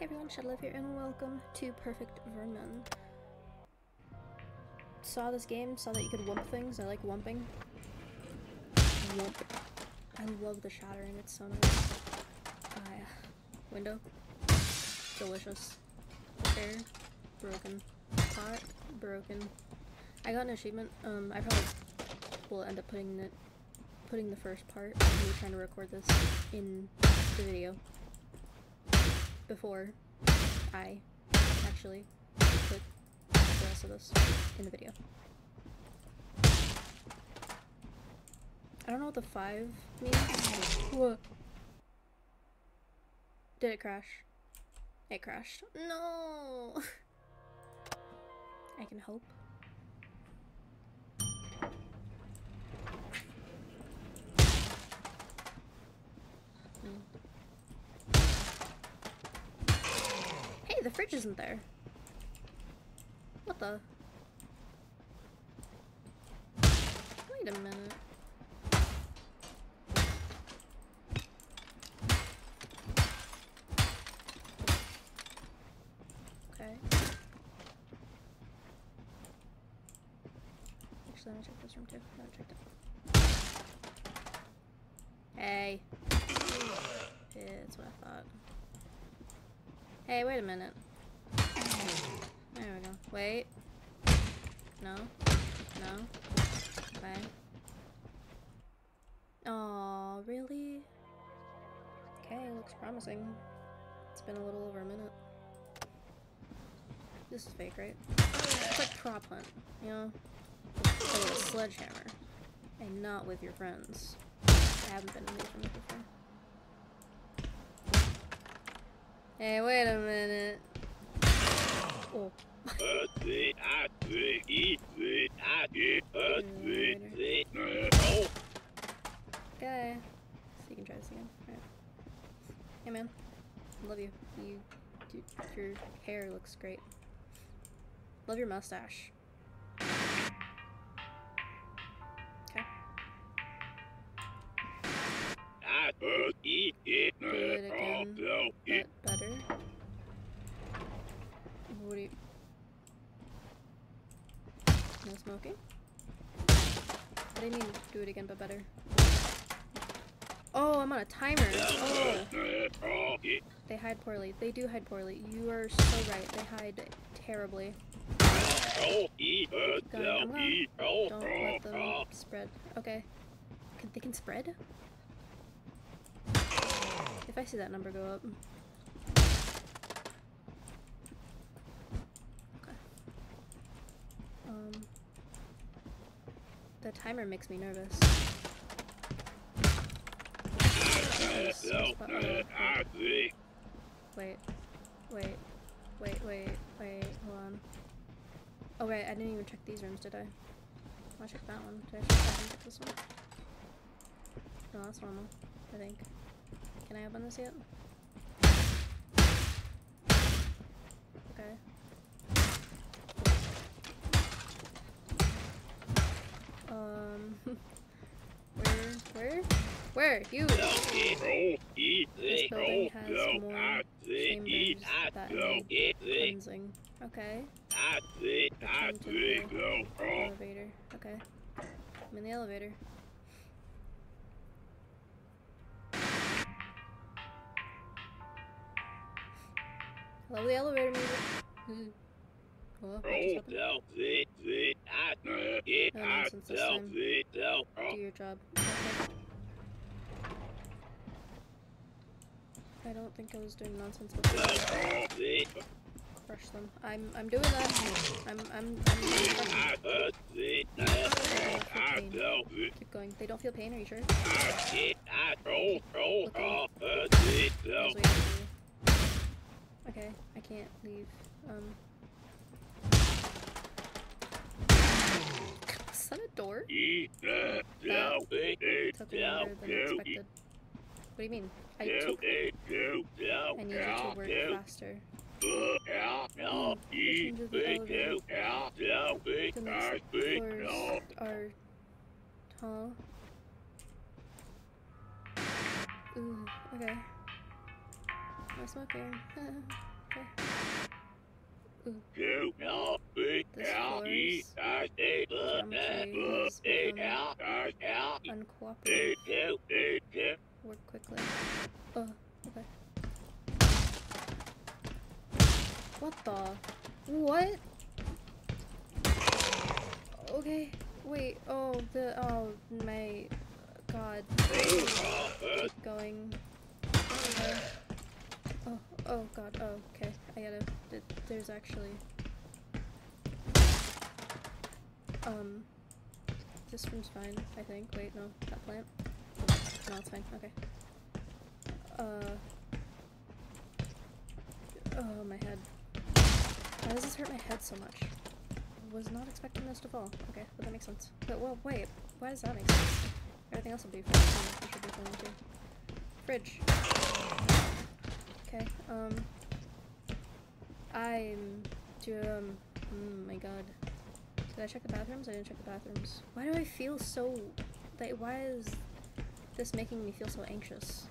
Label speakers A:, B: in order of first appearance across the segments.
A: Hey everyone, Shadowlove here, and welcome to Perfect Vermin. Saw this game, saw that you could wump things. I like wumping. Wump. I love the shattering, it's so nice. Yeah. Window. Delicious. Chair. Broken. Pot. Broken. I got an achievement. Um, I probably will end up putting it, putting the first part me trying to record this in the video before I actually put the rest of this in the video. I don't know what the five means. What? Did it crash? It crashed. No! I can hope. Hey, the fridge isn't there. What the? Wait a minute. Okay. Actually, let me check this room too. Haven't checked it. Hey. Yeah, that's what I thought. Hey, wait a minute. Wait. No. No. Okay. Oh, really? Okay, looks promising. It's been a little over a minute. This is fake, right? It's like prop hunt, you know? With a sledgehammer. And not with your friends. I haven't been in these rooms before. Hey, wait a minute. Oh. Okay. So you can try this again. Alright. Hey man. Love you. You dude, your hair looks great. Love your mustache. Okay. Do it again, but better. What do you... No smoking? Do you mean, do it again, but better? Oh, I'm on a timer. Oh. They hide poorly. They do hide poorly. You are so right. They hide terribly. Don't let them spread. Okay. Can, they can spread? If I see that number go up. Um. The timer makes me nervous. Wait. Wait. Wait. Wait, wait, hold on. Oh wait, I didn't even check these rooms, did I? I checked that one. Did I check that one? This one? No, that's normal, I think. Can I open this yet? Okay. Um, where, where? Where? You! This building has more chambers that need cleansing. Okay. Return to the elevator. Okay. I'm in the elevator. Love the elevator music. Hello? Do your job. Okay. I don't think I was doing nonsense before. Crush them. I'm I'm doing that. I'm I'm I'm doing Keep going. They don't feel pain, are you sure? Okay. Okay, I can't leave. Um Is that a door? That took longer than expected. What do you mean? I took I need you to work faster. Which ones are the elevator? The next floors are... Huh? Ooh, okay. No smoking. okay.
B: Do
A: This
B: out,
A: Uncooperative. Work quickly. Oh, okay. What the? What? Okay. Wait. Oh, the. Oh, my. God. Keep going. Oh, oh, God. Oh, okay. I gotta. th- There's actually. Um. This room's fine, I think. Wait, no. That plant? No, it's fine. Okay. Uh. Oh, my head. Why does this hurt my head so much? Was not expecting this to fall. Okay, but that makes sense. But well, wait. Why does that make sense? Everything else will be fine. It should be fine too. Fridge. Okay. Um. I'm. Do um. Oh my god. Did I check the bathrooms? I didn't check the bathrooms. Why do I feel so? Like, why is this making me feel so anxious?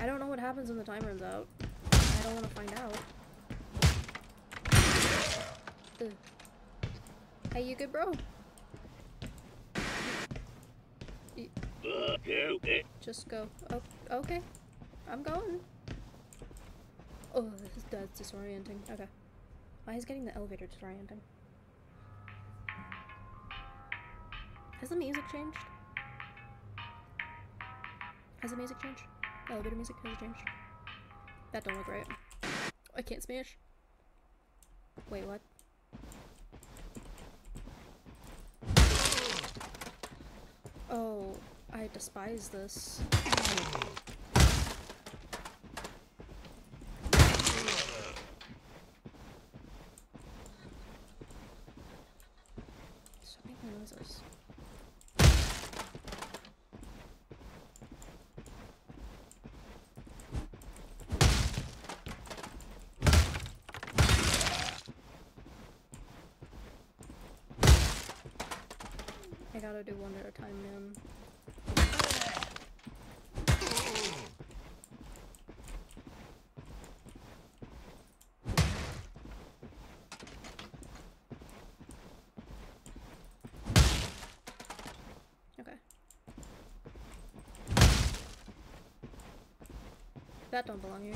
A: I don't know what happens when the time runs out. I don't want to find out. Ugh. Hey, you good, bro? Just go. Oh, okay. I'm going. Oh, that's disorienting. Okay. Why is getting the elevator disorienting? Has the music changed? Has the music changed? Elevator music has changed? That don't look right. I can't smash. Wait, what? Oh, I despise this. Stop making noises. I gotta do one at a time, man. Okay. That don't belong here.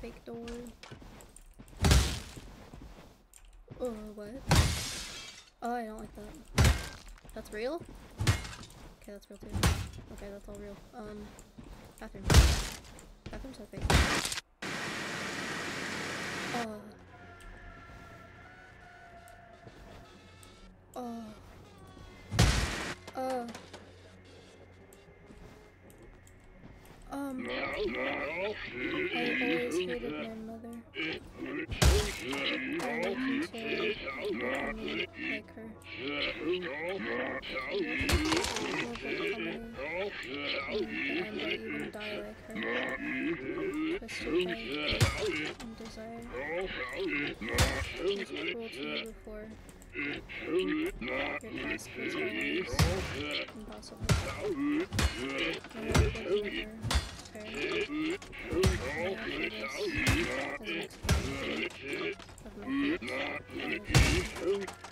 A: Fake door. Oh, what? Oh, I don't like that. That's real? Okay, that's real too. Okay, that's all real. Um, bathroom. Bathrooms fake. Oh. Oh. Oh. Um, I always hated my mother. Impossible.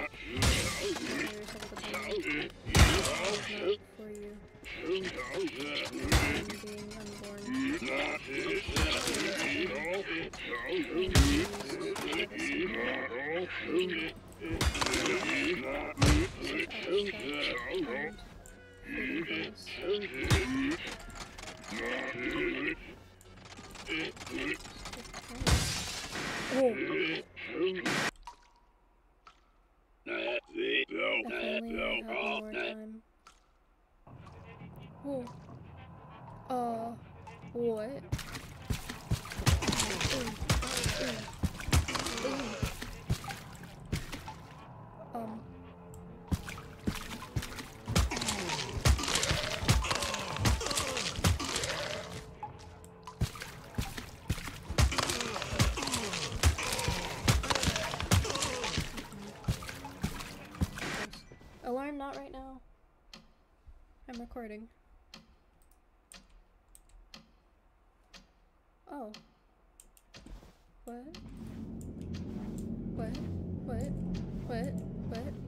A: Oh, I'm recording. Oh. What? What? What? What?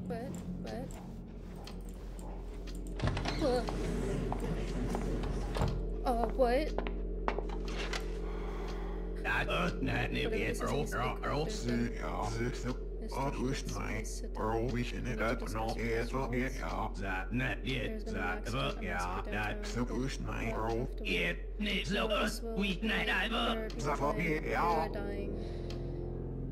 A: What? What? What? What? Uh, what?
C: Nej,
A: But
C: vi
A: if
C: er
A: this is
C: bro,
A: a
C: bro,
A: speaker,
C: bro.
A: there's
D: all this night, or we should end up on all ears for it, y'all.
C: That net it,
A: that
C: for
A: y'all.
C: That
A: so
C: this
A: night, or
C: it
A: needs
D: so
A: us, we
C: night ever.
A: That
C: for
A: it, y'all.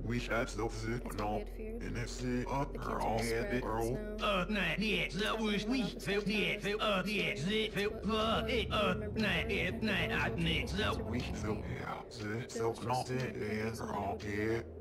C: We
D: should
A: stop
D: this
A: on
D: all, and it's it up,
A: girl.
D: It,
A: girl.
C: Uh,
D: night it, so wish we felt it, felt uh, it,
C: it,
A: felt for
C: it, uh,
A: night it,
D: night
A: I need
C: so. We
A: felt it,
C: so
A: not it, girl. It.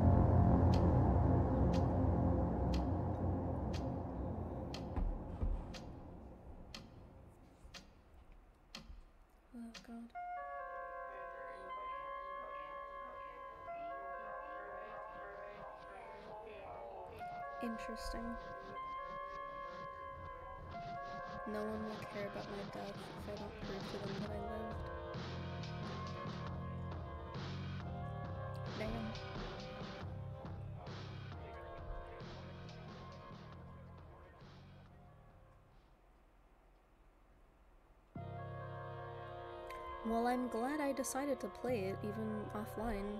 A: Interesting. No one will care about my death if I don't prove to them that I lived. Well, I'm glad I decided to play it even offline.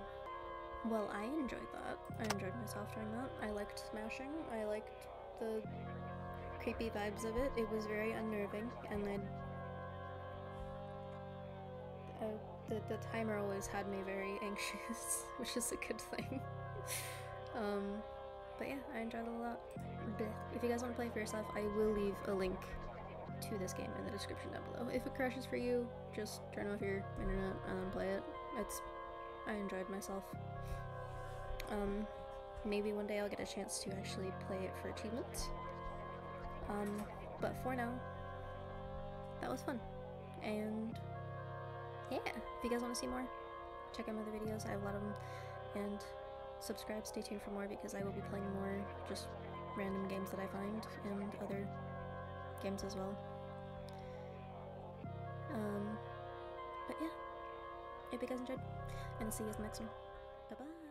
A: Well, I enjoyed that. I enjoyed myself during that. I liked smashing. I liked the creepy vibes of it. It was very unnerving, and then uh, the the timer always had me very anxious, which is a good thing. um, but yeah, I enjoyed it a lot. Bleh. If you guys want to play for yourself, I will leave a link to this game in the description down below. If it crashes for you, just turn off your internet and then play it. It's I enjoyed myself. Um, maybe one day I'll get a chance to actually play it for achievements. Um, but for now, that was fun. And yeah, if you guys want to see more, check out my other videos. I have a lot of them. And subscribe, stay tuned for more because I will be playing more just random games that I find and other games as well. Um, but yeah, hope you guys enjoyed, and see you guys next one. Bye bye.